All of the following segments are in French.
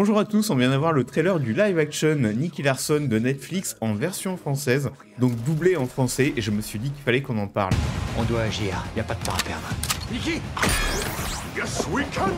Bonjour à tous, on vient d'avoir le trailer du live action Nicky Larson de Netflix en version française, donc doublé en français, et je me suis dit qu'il fallait qu'on en parle. On doit agir, y a pas de temps à perdre. Nicky Yes, we can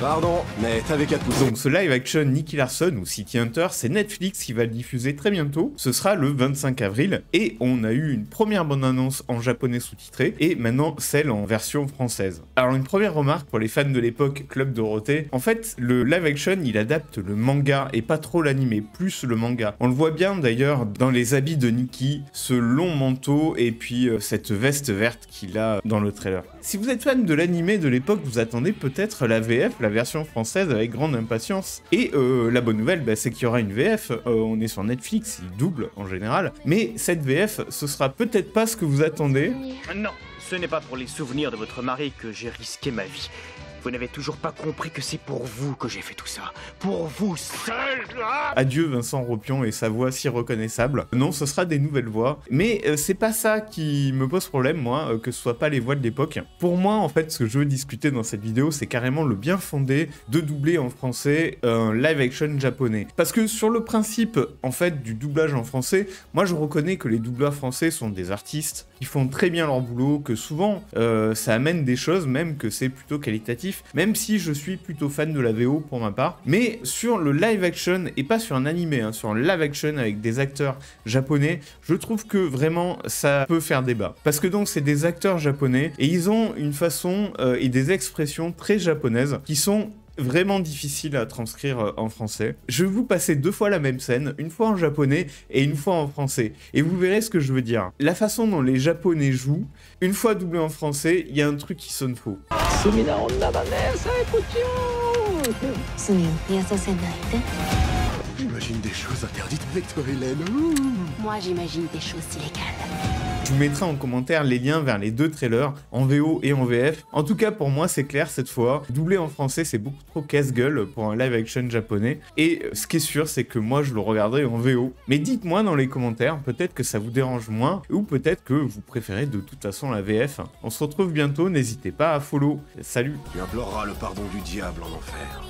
Pardon, mais t'avais qu'à te pousser. Donc ce live action Nicky Larson ou City Hunter, c'est Netflix qui va le diffuser très bientôt. Ce sera le 25 avril et on a eu une première bonne annonce en japonais sous-titré et maintenant celle en version française. Alors une première remarque pour les fans de l'époque Club Dorothée, en fait le live action il adapte le manga et pas trop l'animé, plus le manga. On le voit bien d'ailleurs dans les habits de Nicky, ce long manteau et puis euh, cette veste verte qu'il a dans le trailer. Si vous êtes fan de l'animé de l'époque, vous attendez peut-être la VF, version française avec grande impatience. Et euh, la bonne nouvelle, bah, c'est qu'il y aura une VF. Euh, on est sur Netflix, il double en général. Mais cette VF, ce sera peut-être pas ce que vous attendez. Non, ce n'est pas pour les souvenirs de votre mari que j'ai risqué ma vie. Vous n'avez toujours pas compris que c'est pour vous que j'ai fait tout ça. Pour vous seul Adieu Vincent Ropion et sa voix si reconnaissable. Non, ce sera des nouvelles voix. Mais euh, c'est pas ça qui me pose problème, moi, euh, que ce soit pas les voix de l'époque. Pour moi, en fait, ce que je veux discuter dans cette vidéo, c'est carrément le bien fondé de doubler en français un live action japonais. Parce que sur le principe, en fait, du doublage en français, moi je reconnais que les doubleurs français sont des artistes, qui font très bien leur boulot, que souvent euh, ça amène des choses, même que c'est plutôt qualitatif même si je suis plutôt fan de la VO pour ma part. Mais sur le live action, et pas sur un animé, hein, sur un live action avec des acteurs japonais, je trouve que vraiment ça peut faire débat. Parce que donc c'est des acteurs japonais, et ils ont une façon euh, et des expressions très japonaises qui sont vraiment difficiles à transcrire euh, en français. Je vais vous passer deux fois la même scène, une fois en japonais et une fois en français. Et vous verrez ce que je veux dire. La façon dont les japonais jouent, une fois doublé en français, il y a un truc qui sonne faux. J'imagine des choses interdites avec toi, Hélène. Moi, j'imagine des choses illégales. Je vous mettrai en commentaire les liens vers les deux trailers, en VO et en VF. En tout cas, pour moi, c'est clair cette fois. Doublé en français, c'est beaucoup trop casse-gueule pour un live action japonais. Et ce qui est sûr, c'est que moi, je le regarderai en VO. Mais dites-moi dans les commentaires, peut-être que ça vous dérange moins, ou peut-être que vous préférez de toute façon la VF. On se retrouve bientôt, n'hésitez pas à follow. Salut Tu imploreras le pardon du diable en enfer.